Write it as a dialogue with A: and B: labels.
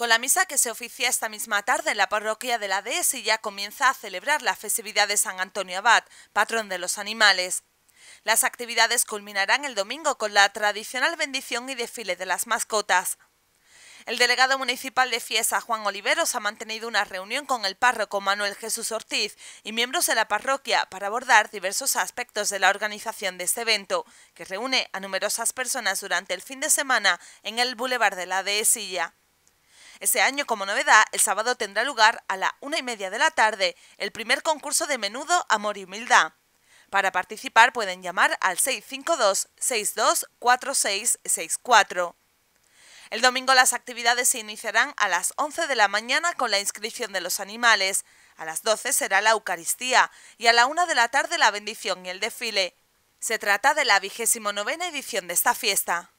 A: Con la misa que se oficia esta misma tarde en la parroquia de la ya comienza a celebrar la festividad de San Antonio Abad, patrón de los animales. Las actividades culminarán el domingo con la tradicional bendición y desfile de las mascotas. El delegado municipal de Fiesa, Juan Oliveros, ha mantenido una reunión con el párroco Manuel Jesús Ortiz y miembros de la parroquia para abordar diversos aspectos de la organización de este evento, que reúne a numerosas personas durante el fin de semana en el Boulevard de la Dehesilla. Ese año, como novedad, el sábado tendrá lugar a la una y media de la tarde el primer concurso de menudo Amor y Humildad. Para participar pueden llamar al 652-624664. El domingo las actividades se iniciarán a las 11 de la mañana con la inscripción de los animales. A las 12 será la Eucaristía y a la 1 de la tarde la bendición y el desfile. Se trata de la vigésimo novena edición de esta fiesta.